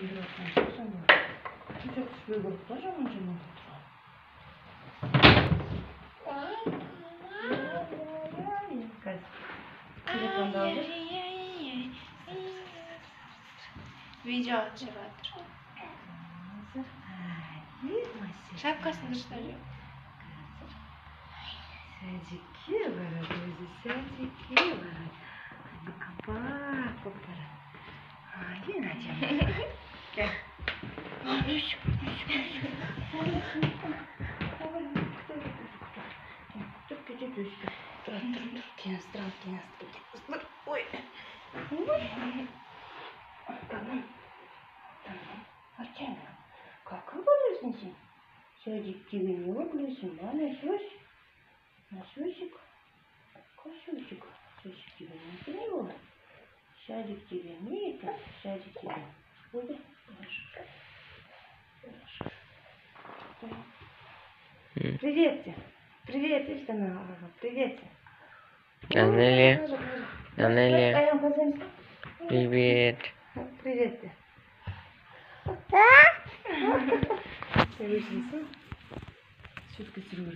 Çok şuraya bak. Kocaman canım. Kız. Telefonu da aldır. Video açacaktır. Şapkasını dışarıyor. Садики var gözü, садики var. Hadi kapat kopara. Hadi Naciye. Kenastıran. Ой. Ой. Tamam. Tamam. Артем, как выглядишь сен? Садик тебе не? Косочек. Садик тебе не не это? Буду? Привет тебе. Привет, видишь, она. Привет тебе. Анелия, Анелия, Ayağım kazanmış. привет. Привет тебе. Görüşürüz. Süt kaçırıyor.